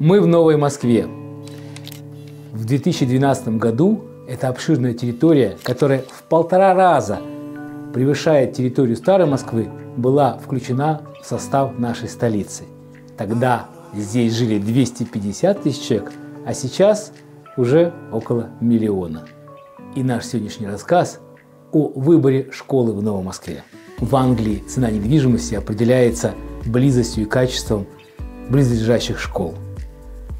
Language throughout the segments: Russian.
Мы в Новой Москве. В 2012 году это обширная территория, которая в полтора раза превышает территорию Старой Москвы, была включена в состав нашей столицы. Тогда здесь жили 250 тысяч человек, а сейчас уже около миллиона. И наш сегодняшний рассказ о выборе школы в Новой Москве. В Англии цена недвижимости определяется близостью и качеством близлежащих школ.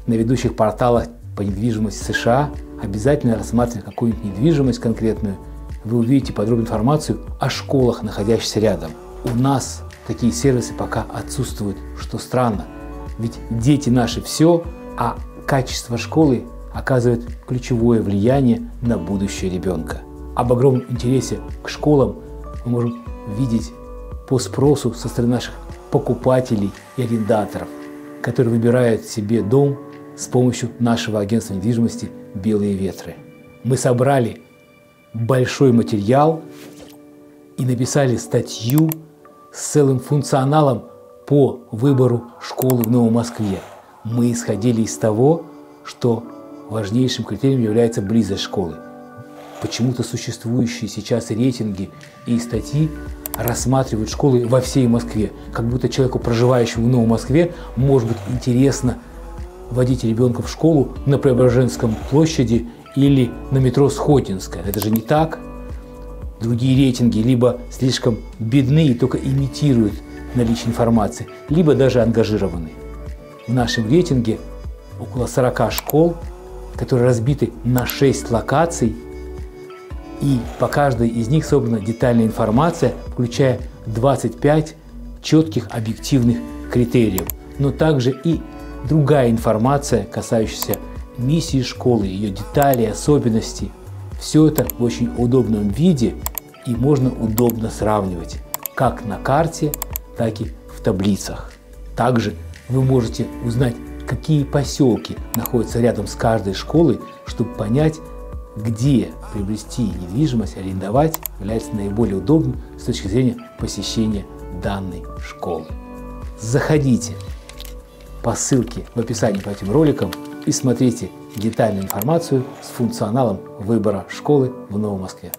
На ведущих порталах по недвижимости США обязательно рассматривая какую-нибудь недвижимость конкретную, вы увидите подробную информацию о школах, находящихся рядом. У нас такие сервисы пока отсутствуют, что странно. Ведь дети наши все, а качество школы оказывает ключевое влияние на будущее ребенка. Об огромном интересе к школам мы можем видеть по спросу со стороны наших покупателей и арендаторов, которые выбирают себе дом с помощью нашего агентства недвижимости «Белые ветры». Мы собрали большой материал и написали статью с целым функционалом по выбору школы в Новой Москве. Мы исходили из того, что важнейшим критерием является близость школы. Почему-то существующие сейчас рейтинги и статьи рассматривают школы во всей Москве, как будто человеку, проживающему в Новой Москве, может быть интересно водить ребенка в школу на Преображенском площади или на метро Сходинская. Это же не так. Другие рейтинги либо слишком бедны и только имитируют наличие информации, либо даже ангажированы. В нашем рейтинге около 40 школ, которые разбиты на 6 локаций, и по каждой из них собрана детальная информация, включая 25 четких объективных критериев, но также и другая информация, касающаяся миссии школы, ее деталей, особенностей. Все это в очень удобном виде и можно удобно сравнивать как на карте, так и в таблицах. Также вы можете узнать, какие поселки находятся рядом с каждой школой, чтобы понять, где приобрести недвижимость, арендовать является наиболее удобным с точки зрения посещения данной школы. Заходите по ссылке в описании по этим роликам и смотрите детальную информацию с функционалом выбора школы в Новой Москве.